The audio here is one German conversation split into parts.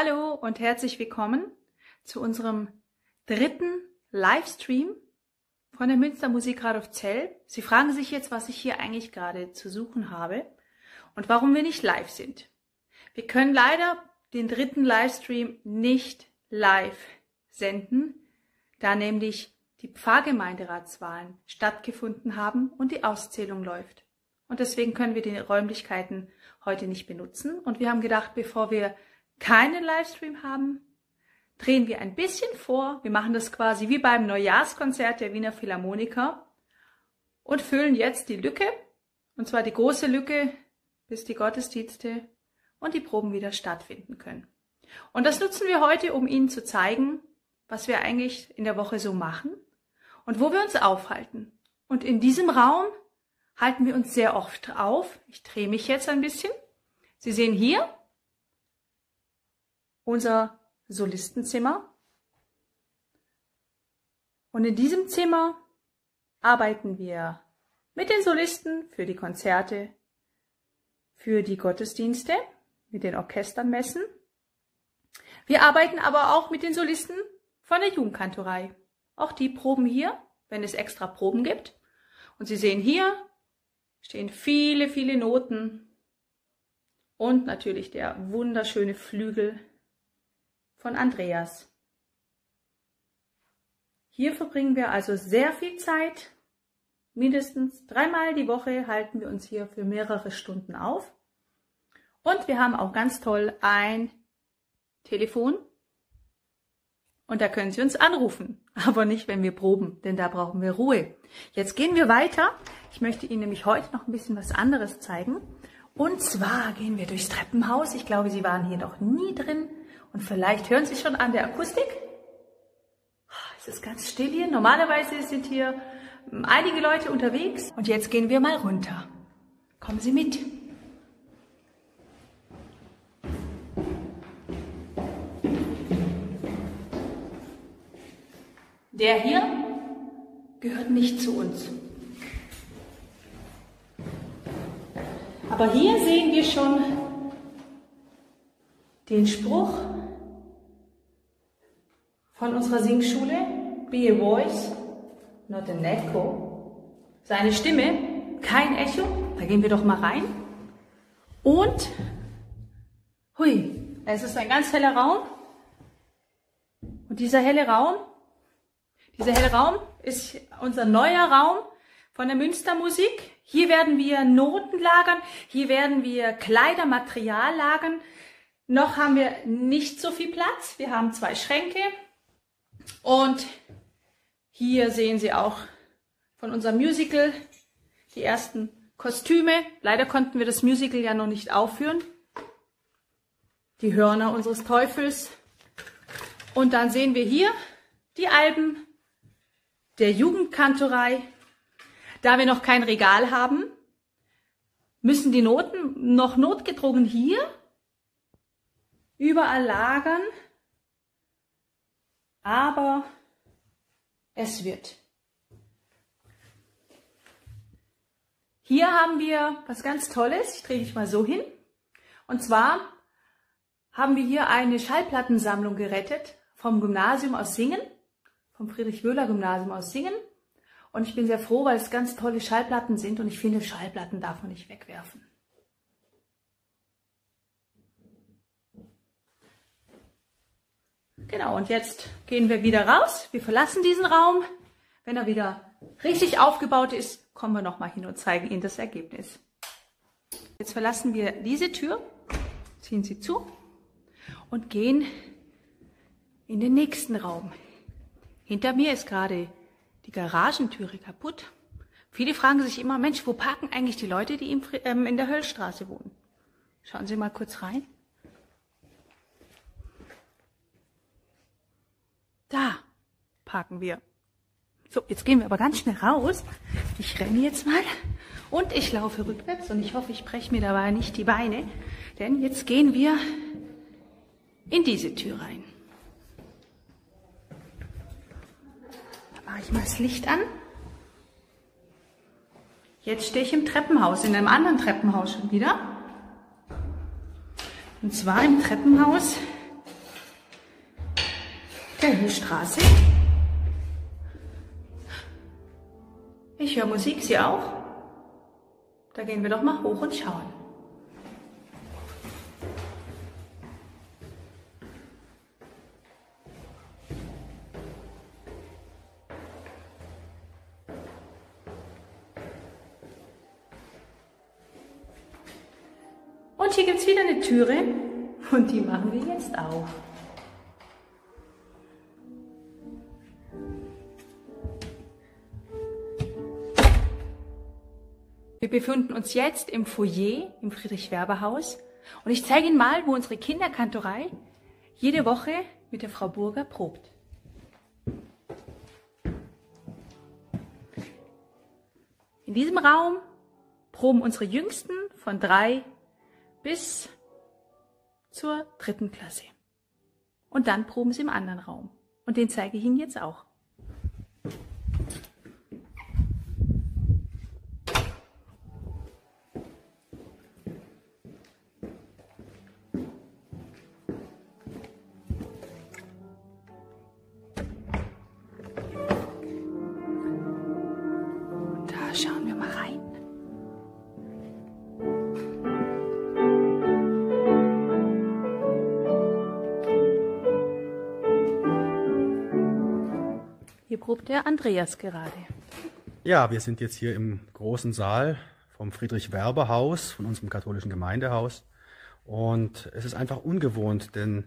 Hallo und herzlich willkommen zu unserem dritten Livestream von der Münster Musikrad Zell. Sie fragen sich jetzt, was ich hier eigentlich gerade zu suchen habe und warum wir nicht live sind. Wir können leider den dritten Livestream nicht live senden, da nämlich die Pfarrgemeinderatswahlen stattgefunden haben und die Auszählung läuft. Und deswegen können wir die Räumlichkeiten heute nicht benutzen. Und wir haben gedacht, bevor wir keinen Livestream haben, drehen wir ein bisschen vor. Wir machen das quasi wie beim Neujahrskonzert der Wiener Philharmoniker und füllen jetzt die Lücke, und zwar die große Lücke, bis die Gottesdienste und die Proben wieder stattfinden können. Und das nutzen wir heute, um Ihnen zu zeigen, was wir eigentlich in der Woche so machen und wo wir uns aufhalten. Und in diesem Raum halten wir uns sehr oft auf. Ich drehe mich jetzt ein bisschen. Sie sehen hier unser Solistenzimmer. Und in diesem Zimmer arbeiten wir mit den Solisten für die Konzerte, für die Gottesdienste, mit den Orchestermessen. Wir arbeiten aber auch mit den Solisten von der Jugendkantorei. Auch die proben hier, wenn es extra Proben gibt. Und Sie sehen hier stehen viele, viele Noten und natürlich der wunderschöne Flügel von Andreas. Hier verbringen wir also sehr viel Zeit. Mindestens dreimal die Woche halten wir uns hier für mehrere Stunden auf. Und wir haben auch ganz toll ein Telefon. Und da können Sie uns anrufen. Aber nicht, wenn wir proben, denn da brauchen wir Ruhe. Jetzt gehen wir weiter. Ich möchte Ihnen nämlich heute noch ein bisschen was anderes zeigen. Und zwar gehen wir durchs Treppenhaus. Ich glaube, Sie waren hier noch nie drin. Und vielleicht hören Sie schon an der Akustik. Es ist ganz still hier. Normalerweise sind hier hm, einige Leute unterwegs. Und jetzt gehen wir mal runter. Kommen Sie mit. Der hier gehört nicht zu uns. Aber hier sehen wir schon den Spruch unserer Singschule, Be a Voice, not an Echo. Seine Stimme, kein Echo, da gehen wir doch mal rein. Und, hui, es ist ein ganz heller Raum. Und dieser helle Raum, dieser helle Raum ist unser neuer Raum von der Münstermusik. Hier werden wir Noten lagern, hier werden wir Kleidermaterial lagern. Noch haben wir nicht so viel Platz. Wir haben zwei Schränke, und hier sehen Sie auch von unserem Musical die ersten Kostüme. Leider konnten wir das Musical ja noch nicht aufführen. Die Hörner unseres Teufels. Und dann sehen wir hier die Alben der Jugendkantorei. Da wir noch kein Regal haben, müssen die Noten noch notgedrungen hier überall lagern aber es wird. Hier haben wir was ganz Tolles. Ich drehe dich mal so hin. Und zwar haben wir hier eine Schallplattensammlung gerettet vom Gymnasium aus Singen, vom Friedrich-Wöhler-Gymnasium aus Singen. Und ich bin sehr froh, weil es ganz tolle Schallplatten sind und ich finde, Schallplatten darf man nicht wegwerfen. Genau, und jetzt gehen wir wieder raus. Wir verlassen diesen Raum. Wenn er wieder richtig aufgebaut ist, kommen wir nochmal hin und zeigen Ihnen das Ergebnis. Jetzt verlassen wir diese Tür, ziehen sie zu und gehen in den nächsten Raum. Hinter mir ist gerade die Garagentüre kaputt. Viele fragen sich immer, Mensch, wo parken eigentlich die Leute, die ähm, in der Höllstraße wohnen? Schauen Sie mal kurz rein. Da parken wir. So, jetzt gehen wir aber ganz schnell raus. Ich renne jetzt mal und ich laufe rückwärts und ich hoffe, ich breche mir dabei nicht die Beine, denn jetzt gehen wir in diese Tür rein. Da mache ich mal das Licht an. Jetzt stehe ich im Treppenhaus, in einem anderen Treppenhaus schon wieder. Und zwar im Treppenhaus Straße. Ich höre Musik, Sie auch? Da gehen wir doch mal hoch und schauen. Und hier gibt es wieder eine Türe und die machen wir jetzt auf. Wir befinden uns jetzt im Foyer im Friedrich-Werber-Haus und ich zeige Ihnen mal, wo unsere Kinderkantorei jede Woche mit der Frau Burger probt. In diesem Raum proben unsere Jüngsten von drei bis zur dritten Klasse. Und dann proben sie im anderen Raum. Und den zeige ich Ihnen jetzt auch. Probt der Andreas gerade. Ja, wir sind jetzt hier im großen Saal vom Friedrich-Werber-Haus, von unserem katholischen Gemeindehaus. Und es ist einfach ungewohnt, denn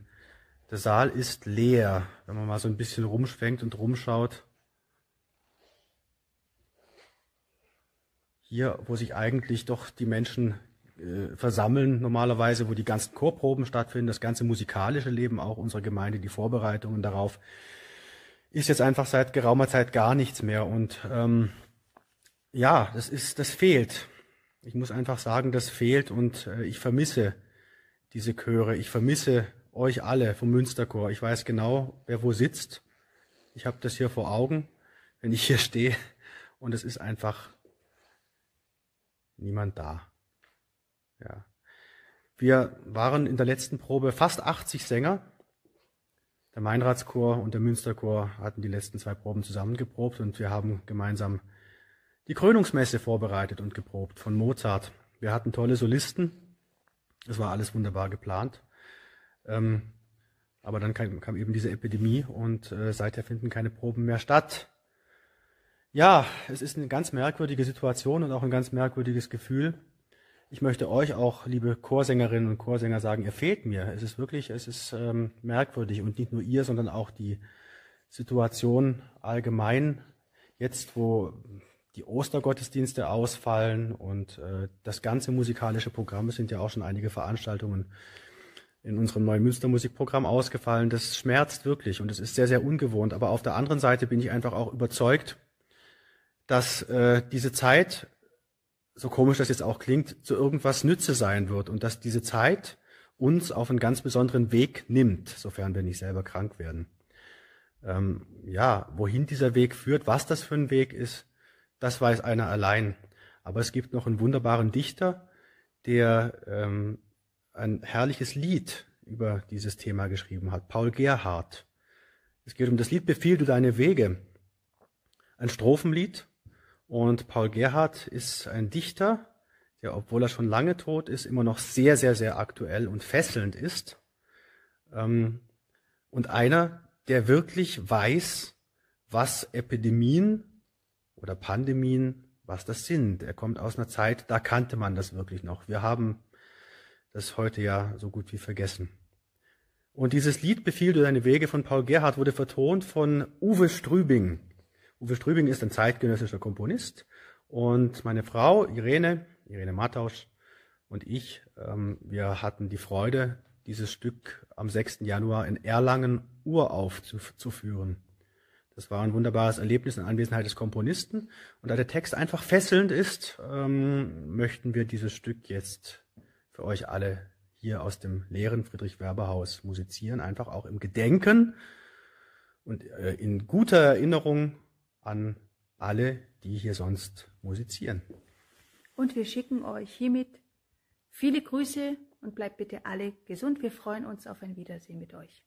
der Saal ist leer. Wenn man mal so ein bisschen rumschwenkt und rumschaut. Hier, wo sich eigentlich doch die Menschen äh, versammeln, normalerweise, wo die ganzen Chorproben stattfinden, das ganze musikalische Leben auch unserer Gemeinde, die Vorbereitungen darauf, ist jetzt einfach seit geraumer Zeit gar nichts mehr. Und ähm, ja, das ist, das fehlt. Ich muss einfach sagen, das fehlt und äh, ich vermisse diese Chöre. Ich vermisse euch alle vom Münsterchor. Ich weiß genau, wer wo sitzt. Ich habe das hier vor Augen, wenn ich hier stehe. Und es ist einfach niemand da. Ja. Wir waren in der letzten Probe fast 80 Sänger. Der Meinratschor und der Münsterchor hatten die letzten zwei Proben zusammengeprobt und wir haben gemeinsam die Krönungsmesse vorbereitet und geprobt von Mozart. Wir hatten tolle Solisten. Es war alles wunderbar geplant. Ähm, aber dann kam, kam, eben diese Epidemie und äh, seither finden keine Proben mehr statt. Ja, es ist eine ganz merkwürdige Situation und auch ein ganz merkwürdiges Gefühl. Ich möchte euch auch, liebe Chorsängerinnen und Chorsänger, sagen, ihr fehlt mir. Es ist wirklich, es ist ähm, merkwürdig und nicht nur ihr, sondern auch die Situation allgemein. Jetzt, wo die Ostergottesdienste ausfallen und äh, das ganze musikalische Programm, es sind ja auch schon einige Veranstaltungen in unserem neuen Münstermusikprogramm ausgefallen. Das schmerzt wirklich und es ist sehr, sehr ungewohnt. Aber auf der anderen Seite bin ich einfach auch überzeugt, dass äh, diese Zeit, so komisch das jetzt auch klingt, zu irgendwas Nütze sein wird und dass diese Zeit uns auf einen ganz besonderen Weg nimmt, sofern wir nicht selber krank werden. Ähm, ja, wohin dieser Weg führt, was das für ein Weg ist, das weiß einer allein. Aber es gibt noch einen wunderbaren Dichter, der ähm, ein herrliches Lied über dieses Thema geschrieben hat, Paul Gerhardt. Es geht um das Lied Befiehl du deine Wege. Ein Strophenlied. Und Paul Gerhardt ist ein Dichter, der, obwohl er schon lange tot ist, immer noch sehr, sehr, sehr aktuell und fesselnd ist. Ähm, und einer, der wirklich weiß, was Epidemien oder Pandemien, was das sind. Er kommt aus einer Zeit, da kannte man das wirklich noch. Wir haben das heute ja so gut wie vergessen. Und dieses Lied Befiehl du deine Wege von Paul Gerhardt wurde vertont von Uwe Strübing. Uwe Strübing ist ein zeitgenössischer Komponist und meine Frau Irene, Irene Mattausch und ich, ähm, wir hatten die Freude, dieses Stück am 6. Januar in Erlangen uraufzuführen. Das war ein wunderbares Erlebnis in Anwesenheit des Komponisten. Und da der Text einfach fesselnd ist, ähm, möchten wir dieses Stück jetzt für euch alle hier aus dem leeren Friedrich-Werber-Haus musizieren, einfach auch im Gedenken und äh, in guter Erinnerung an alle, die hier sonst musizieren. Und wir schicken euch hiermit viele Grüße und bleibt bitte alle gesund. Wir freuen uns auf ein Wiedersehen mit euch.